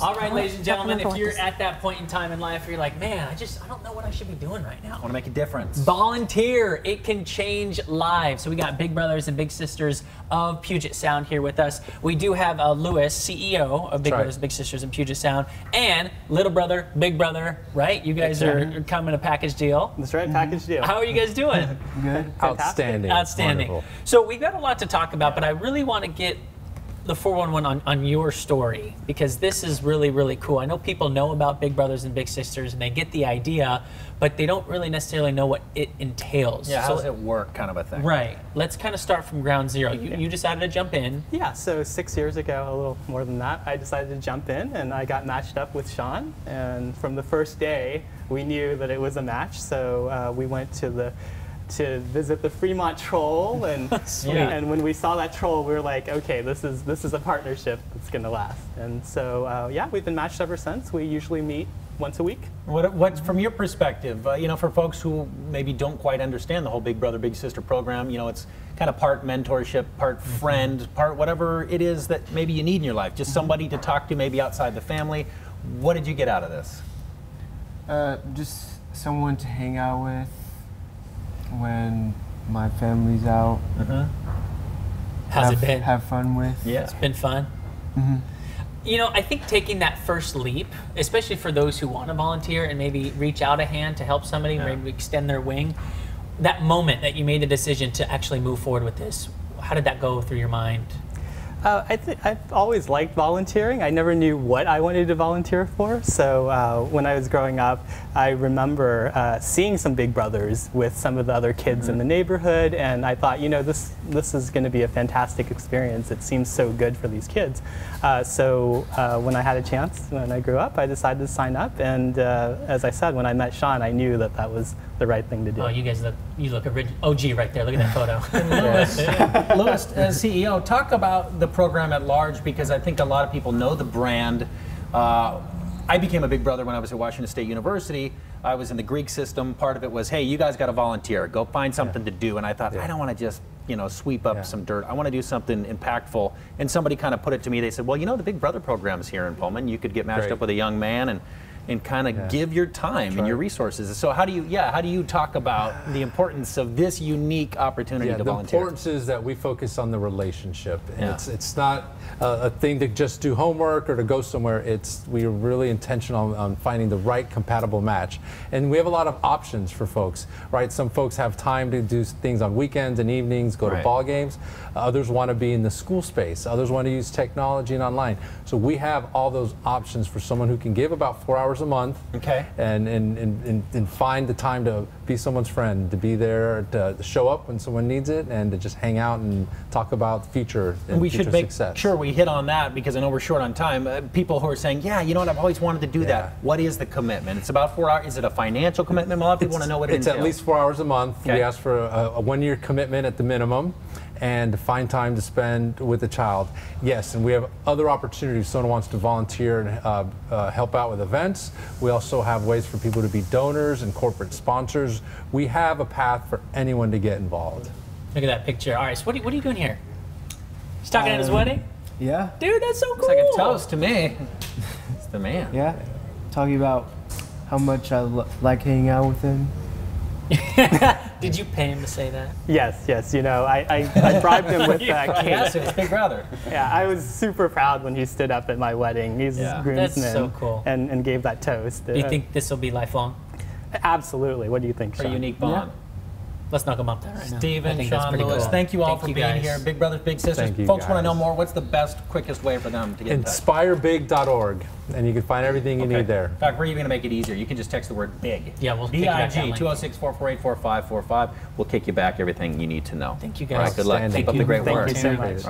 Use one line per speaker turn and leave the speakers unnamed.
All right, ladies and gentlemen, if you're at that point in time in life, where you're like, man, I just I don't know what I should be doing right now.
I want to make a difference.
Volunteer. It can change lives. So we got big brothers and big sisters of Puget Sound here with us. We do have uh, Lewis, CEO of Big
right.
Brothers, Big Sisters in Puget Sound, and little brother, big brother. Right? You guys are, are coming a package deal.
That's right, package deal.
How are you guys doing?
Good.
Outstanding.
Outstanding.
Wonderful.
So we've got a lot to talk about, but I really want to get the 411 on, on your story because this is really, really cool. I know people know about Big Brothers and Big Sisters and they get the idea, but they don't really necessarily know what it entails.
Yeah, how does it work, kind of a thing.
Right. Let's kind of start from ground zero. You, you decided to jump in.
Yeah, so six years ago, a little more than that, I decided to jump in and I got matched up with Sean. And from the first day, we knew that it was a match. So uh, we went to the to visit the Fremont Troll, and
Sweet.
and when we saw that troll, we were like, okay, this is this is a partnership that's going to last. And so uh, yeah, we've been matched ever since. We usually meet once a week.
What, what's from your perspective? Uh, you know, for folks who maybe don't quite understand the whole Big Brother Big Sister program, you know, it's kind of part mentorship, part
Mm-hmm.
friend, part whatever it is that maybe you need in your life. Just somebody to talk to, maybe outside the family. What did you get out of this?
Uh, just someone to hang out with when my family's out. Uh-huh.
How's
have,
it been?
Have fun with.
Yeah.
It's been fun. Mm-hmm. You know, I think taking that first leap, especially for those who want to volunteer and maybe reach out a hand to help somebody, maybe extend their wing, that moment that you made the decision to actually move forward with this, how did that go through your mind?
Uh, I th- I've always liked volunteering. I never knew what I wanted to volunteer for. So uh, when I was growing up, I remember uh, seeing some Big Brothers with some of the other kids in the neighborhood, and I thought, you know, this this is going to be a fantastic experience. It seems so good for these kids. Uh, so uh, when I had a chance, when I grew up, I decided to sign up. And uh, as I said, when I met Sean, I knew that that was the right thing to do.
Oh, you guys look, you look orig- OG right there. Look at that photo.
Lewis, as CEO, talk about the program at large because I think a lot of people know the brand. Uh, I became a big brother when I was at Washington State University. I was in the Greek system. Part of it was, hey, you guys got to volunteer. Go find something to do. And I thought, I don't want to just, you know, sweep up
Yeah.
some dirt. I want to do something impactful. And somebody kind of put it to me. They said, well, you know, the Big Brother program is here in Pullman. You could get matched
Great.
up with a young man and and kind of
Yeah.
give your time and your resources. So how do you, yeah, how do you talk about the importance of this unique opportunity
Yeah,
to
the
volunteer?
The importance is that we focus on the relationship. And
Yeah.
it's, it's not a, a thing to just do homework or to go somewhere. It's we are really intentional on, on finding the right compatible match. And we have a lot of options for folks, right? Some folks have time to do things on weekends and evenings, go
Right.
to ball games. Others want to be in the school space. Others want to use technology and online. So we have all those options for someone who can give about four hours a month.
Okay.
And, and, and, and, find the time to be someone's friend, to be there, to show up when someone needs it, and to just hang out and talk about the future and
we
future
should make
success.
sure we hit on that because I know we're short on time. Uh, people who are saying, "Yeah, you know what? I've always wanted to do
Yeah.
that." What is the commitment? It's about four hours. Is it a financial commitment? A lot of people want to know what it
it's at least four hours a month.
Okay.
We ask for a, a one-year commitment at the minimum, and find time to spend with the child. Yes, and we have other opportunities. Someone wants to volunteer and uh, uh, help out with events. We also have ways for people to be donors and corporate sponsors. We have a path for anyone to get involved.
Look at that picture. All right, so what are, you- what are you doing here? He's talking at his wedding?
Yeah.
Dude, that's so cool.
It's like a toast to me. It's the man.
Yeah. Talking about how much I l- like hanging out with him.
Did you pay him to say that?
Yes, yes. You know, I, I, I bribed him with that cake.
Yes, it's Big Brother.
Yeah, I was super proud when he stood up at my wedding. He's
Yeah.
groomsman.
That's so cool.
And, and gave that toast.
Do you
Uh,
think this will be lifelong?
Absolutely. What do you think,
For a unique bond.
Let's knock him up there right now. I
Stephen, Sean, Lewis,
cool.
thank you all
Thank
for
you
being
guys.
here. Big Brothers, Big Sisters.
Thank
Folks want to know more. What's the best, quickest way for them to get?
Inspirebig.org, and you can find everything you
Okay.
need there.
In fact, we're even going to make it easier. You can just text the word big.
Yeah, we'll kick you back
B-I-G,
link.
206 448 4545. We'll kick you back everything you need to know.
Thank you
All right,
guys.
good luck. Keep up the great
Thank
work.
you so much.